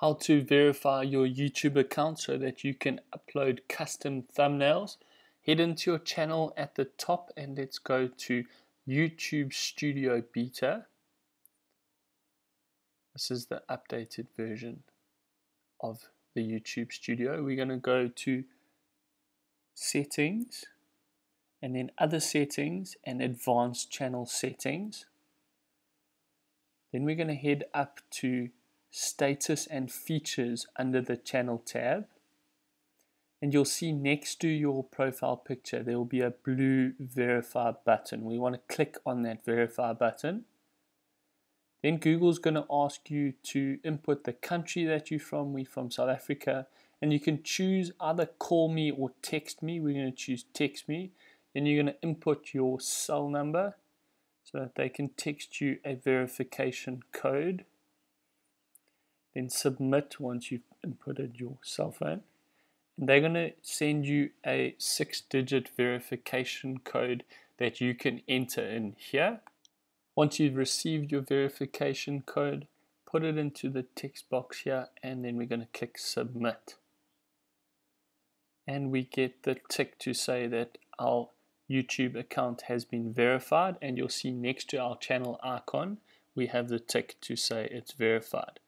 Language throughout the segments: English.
how to verify your YouTube account so that you can upload custom thumbnails. Head into your channel at the top and let's go to YouTube Studio Beta. This is the updated version of the YouTube Studio. We're going to go to Settings and then Other Settings and Advanced Channel Settings. Then we're going to head up to status and features under the channel tab. And you'll see next to your profile picture, there will be a blue verify button. We want to click on that verify button. Then Google's going to ask you to input the country that you're from. We're from South Africa. And you can choose either call me or text me. We're going to choose text me. Then you're going to input your cell number so that they can text you a verification code then submit once you've inputted your cell phone. And they're going to send you a six digit verification code that you can enter in here. Once you've received your verification code, put it into the text box here and then we're going to click submit. And we get the tick to say that our YouTube account has been verified and you'll see next to our channel icon we have the tick to say it's verified.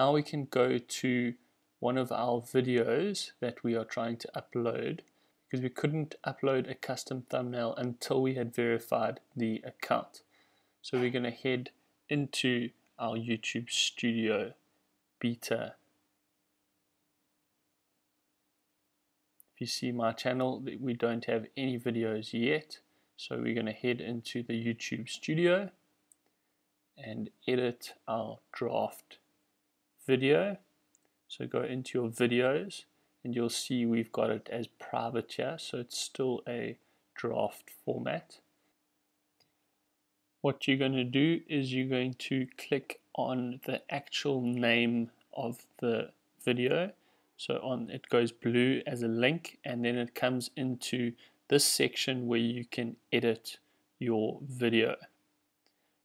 Now we can go to one of our videos that we are trying to upload because we couldn't upload a custom thumbnail until we had verified the account. So we're going to head into our YouTube Studio beta. If you see my channel, we don't have any videos yet. So we're going to head into the YouTube Studio and edit our draft video. So go into your videos and you'll see we've got it as private here. So it's still a draft format. What you're going to do is you're going to click on the actual name of the video. So on it goes blue as a link and then it comes into this section where you can edit your video.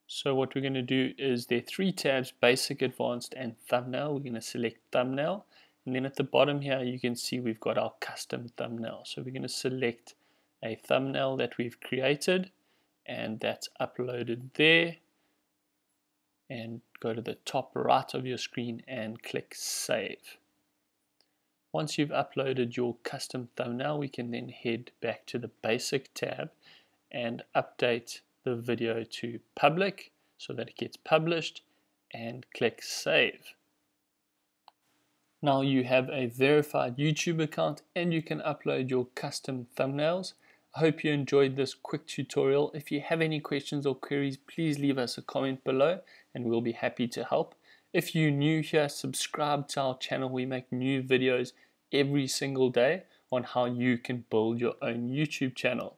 So what we're going to do is there are three tabs, basic, advanced, and thumbnail. We're going to select thumbnail. And then at the bottom here, you can see we've got our custom thumbnail. So we're going to select a thumbnail that we've created and that's uploaded there. And go to the top right of your screen and click save. Once you've uploaded your custom thumbnail, we can then head back to the basic tab and update the video to public so that it gets published and click save. Now you have a verified YouTube account and you can upload your custom thumbnails. I hope you enjoyed this quick tutorial. If you have any questions or queries, please leave us a comment below and we'll be happy to help. If you're new here, subscribe to our channel. We make new videos every single day on how you can build your own YouTube channel.